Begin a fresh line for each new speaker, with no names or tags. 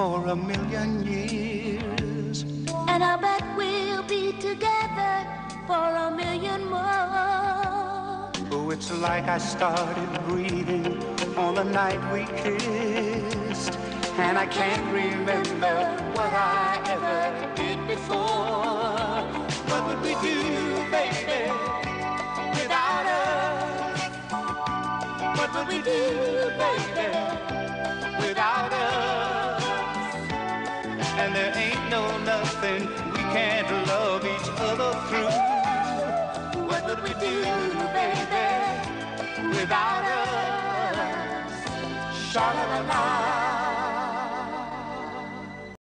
for a million years.
And I bet we'll be together for a million more.
Oh, it's like I started breathing on the night we kissed. And I can't remember what I ever did before. What would we do, baby, without us? What would we do, baby, And there ain't no nothing we can't love each other through. What would we do, baby, without us? Sha la la la.